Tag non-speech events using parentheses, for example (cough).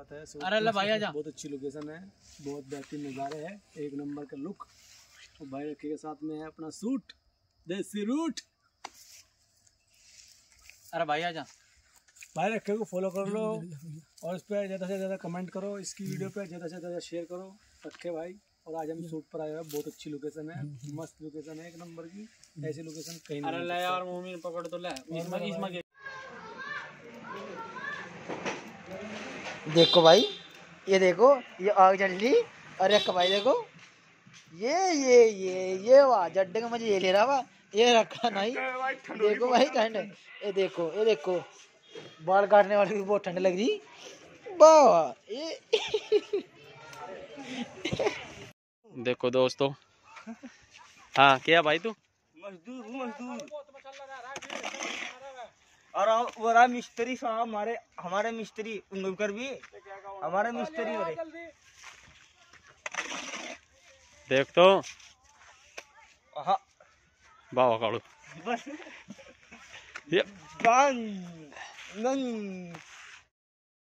बात है अरे ले भाई आजा बहुत अच्छी लोकेशन है बहुत बेहतरीन नज़ारे है एक नंबर का लुक और भाई रखे के साथ में है अपना सूट देसी रूट अरे भाई आजा भाई रखे को फॉलो कर लो और इस पर ज़्यादा से ज़्यादा कमेंट करो इसकी वीडियो पे ज़्यादा से ज़्यादा शेयर करो रखे भाई। और आज हम शूट पर आए हैं बहुत अच्छी लोकेशन है मस्त लोकेशन है एक नंबर की ऐसी लोकेशन कहीं अरे ले यार मोमिन पकड़ तो ले। इसमें इसमें देखो भाई ये देखो ये आग जल रही और एक भाई देखो। ये ये ये ये वाह जड्डे का मज़े ये ले रहा वाह। ये रखा नहीं। देखो भाई ठंड। ये देखो ये देखो। बाल काटने वाले भी बहुत ठंड लग रही। वाह वाह ये (laughs) देखो दोस्तों। हाँ क्या भाई तू? मजदूर मजदूर। और वरा मिस्त्री साहब हमारे हमारे मिस्त्री उंगलकर भी हमारे मिस्त्री हो रहे। देख तो। हाँ। बाबा काड़ू बस। ये।